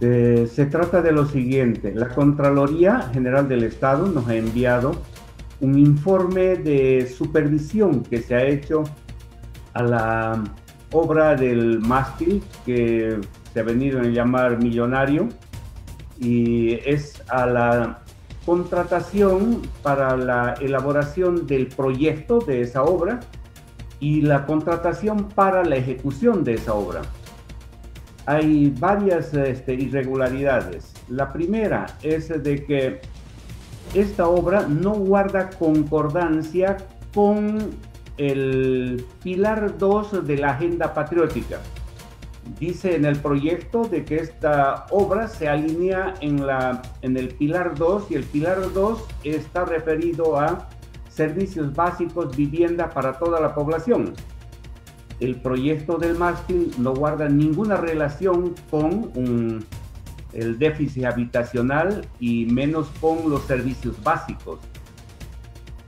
Este, se trata de lo siguiente, la Contraloría General del Estado nos ha enviado un informe de supervisión que se ha hecho a la obra del mástil que se ha venido a llamar millonario y es a la contratación para la elaboración del proyecto de esa obra y la contratación para la ejecución de esa obra. Hay varias este, irregularidades. La primera es de que esta obra no guarda concordancia con el pilar 2 de la agenda patriótica dice en el proyecto de que esta obra se alinea en, en el pilar 2 y el pilar 2 está referido a servicios básicos, vivienda para toda la población. El proyecto del mástil no guarda ninguna relación con el déficit habitacional y menos con los servicios básicos.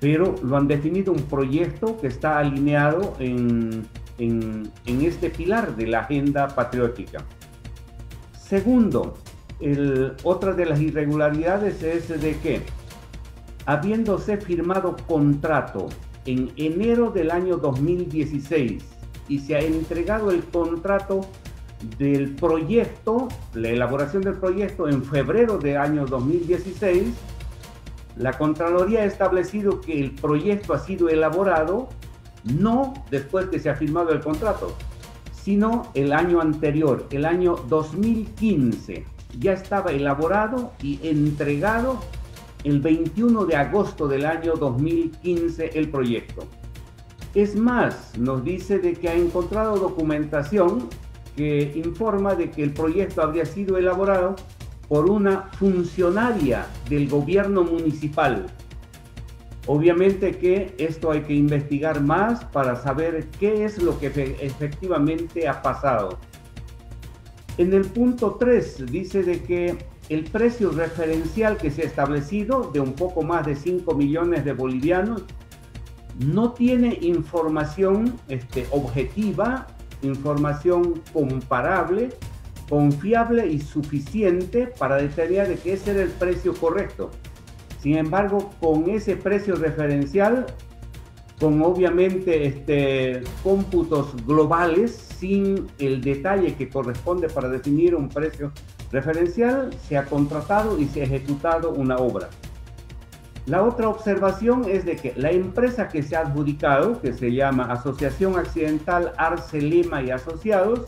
Pero lo han definido un proyecto que está alineado en en, este pilar de la agenda patriótica. Segundo, otra de las irregularidades es de que, habiéndose firmado contrato en enero del año 2016 y se ha entregado el contrato del proyecto, la elaboración del proyecto en febrero del año 2016, la Contraloría ha establecido que el proyecto ha sido elaborado no después que se ha firmado el contrato, sino el año anterior, el año 2015. Ya estaba elaborado y entregado el 21 de agosto del año 2015 el proyecto. Es más, nos dice de que ha encontrado documentación que informa de que el proyecto habría sido elaborado por una funcionaria del gobierno municipal Obviamente que esto hay que investigar más para saber qué es lo que efectivamente ha pasado. En el punto 3 dice de que el precio referencial que se ha establecido de un poco más de 5 millones de bolivianos no tiene información este, objetiva, información comparable, confiable y suficiente para determinar de que ese era el precio correcto. Sin embargo, con ese precio referencial, con obviamente este, cómputos globales, sin el detalle que corresponde para definir un precio referencial, se ha contratado y se ha ejecutado una obra. La otra observación es de que la empresa que se ha adjudicado, que se llama Asociación Accidental Arce Lima y Asociados,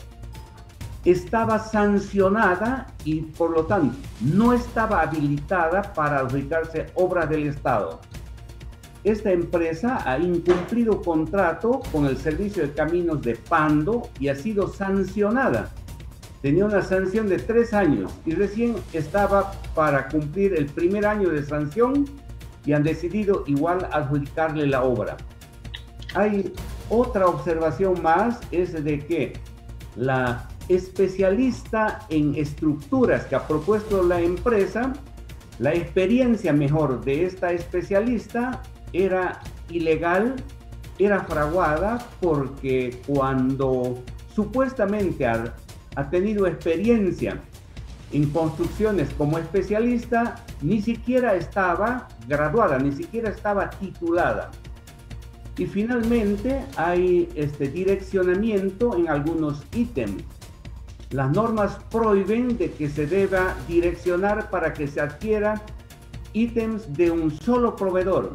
estaba sancionada y por lo tanto no estaba habilitada para adjudicarse obras del Estado. Esta empresa ha incumplido contrato con el Servicio de Caminos de Pando y ha sido sancionada. Tenía una sanción de tres años y recién estaba para cumplir el primer año de sanción y han decidido igual adjudicarle la obra. Hay otra observación más, es de que la especialista en estructuras que ha propuesto la empresa, la experiencia mejor de esta especialista era ilegal, era fraguada porque cuando supuestamente ha, tenido experiencia en construcciones como especialista, ni siquiera estaba graduada, ni siquiera estaba titulada. Y finalmente hay este direccionamiento en algunos ítems las normas prohíben de que se deba direccionar para que se adquiera ítems de un solo proveedor,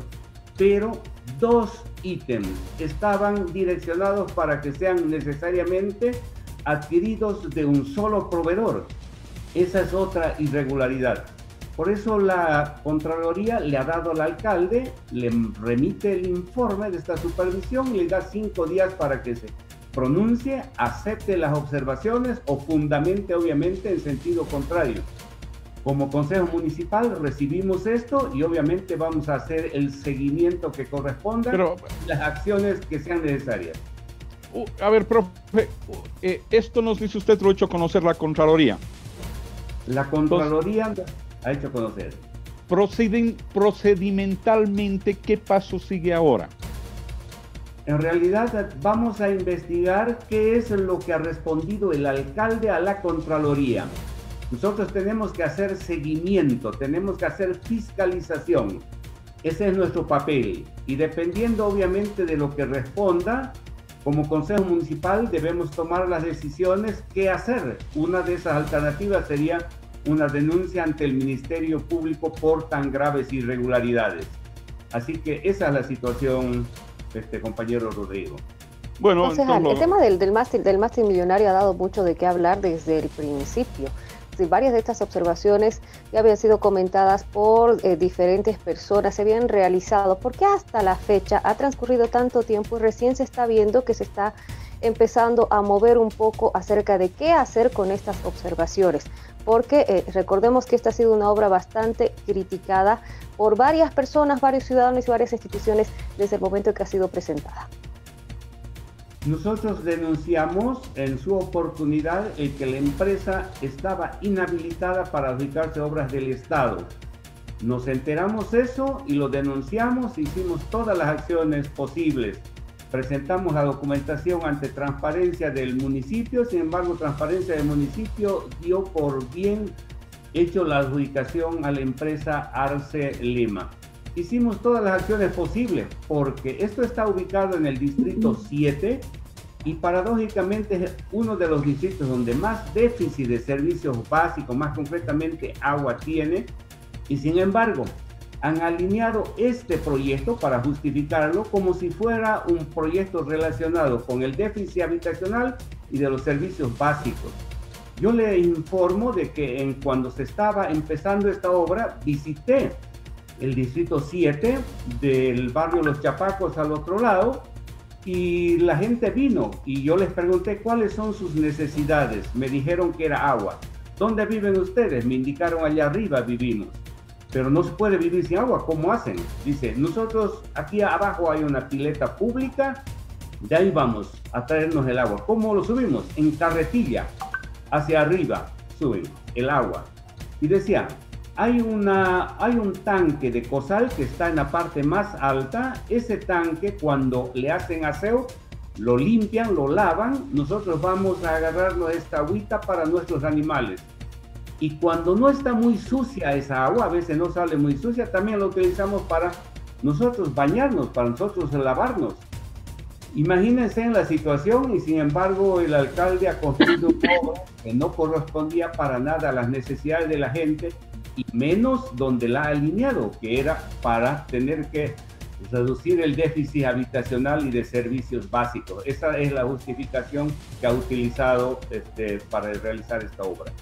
pero dos ítems estaban direccionados para que sean necesariamente adquiridos de un solo proveedor. Esa es otra irregularidad. Por eso la Contraloría le ha dado al alcalde, le remite el informe de esta supervisión y le da cinco días para que se pronuncie, acepte las observaciones o fundamente obviamente en sentido contrario. Como Consejo Municipal recibimos esto y obviamente vamos a hacer el seguimiento que corresponda y las acciones que sean necesarias. Uh, a ver, profe, uh, eh, esto nos dice usted lo hecho conocer la Contraloría. La Contraloría ha hecho conocer. Proceden, procedimentalmente, ¿qué paso sigue ahora? En realidad vamos a investigar qué es lo que ha respondido el alcalde a la Contraloría. Nosotros tenemos que hacer seguimiento, tenemos que hacer fiscalización. Ese es nuestro papel. Y dependiendo obviamente de lo que responda, como Consejo Municipal debemos tomar las decisiones qué hacer. Una de esas alternativas sería una denuncia ante el Ministerio Público por tan graves irregularidades. Así que esa es la situación, este compañero Rodrigo. Bueno, el tema del, del, mástil, del mástil millonario ha dado mucho de qué hablar desde el principio. Varias de estas observaciones ya habían sido comentadas por eh, diferentes personas, se habían realizado. ¿Por qué hasta la fecha ha transcurrido tanto tiempo y recién se está viendo que se está empezando a mover un poco acerca de qué hacer con estas observaciones? Porque eh, recordemos que esta ha sido una obra bastante criticada por varias personas, varios ciudadanos y varias instituciones desde el momento que ha sido presentada. Nosotros denunciamos en su oportunidad el que la empresa estaba inhabilitada para adjudicarse obras del Estado. Nos enteramos eso y lo denunciamos, hicimos todas las acciones posibles. Presentamos la documentación ante transparencia del municipio, sin embargo, transparencia del municipio dio por bien hecho la adjudicación a la empresa Arce Lima. Hicimos todas las acciones posibles porque esto está ubicado en el distrito 7 y paradójicamente es uno de los distritos donde más déficit de servicios básicos, más concretamente agua tiene, y sin embargo han alineado este proyecto para justificarlo como si fuera un proyecto relacionado con el déficit habitacional y de los servicios básicos. Yo le informo de que en cuando se estaba empezando esta obra visité el distrito 7 del barrio Los Chapacos al otro lado y la gente vino y yo les pregunté cuáles son sus necesidades. Me dijeron que era agua. ¿Dónde viven ustedes? Me indicaron allá arriba vivimos. Pero no se puede vivir sin agua. ¿Cómo hacen? Dice, nosotros aquí abajo hay una pileta pública. De ahí vamos a traernos el agua. ¿Cómo lo subimos? En carretilla. Hacia arriba suben el agua. Y decía, hay, una, hay un tanque de cosal que está en la parte más alta. Ese tanque, cuando le hacen aseo, lo limpian, lo lavan. Nosotros vamos a agarrarnos esta agüita para nuestros animales. Y cuando no está muy sucia esa agua, a veces no sale muy sucia, también lo utilizamos para nosotros bañarnos, para nosotros lavarnos. Imagínense en la situación y sin embargo el alcalde ha construido un obra que no correspondía para nada a las necesidades de la gente y menos donde la ha alineado, que era para tener que reducir el déficit habitacional y de servicios básicos. Esa es la justificación que ha utilizado este, para realizar esta obra.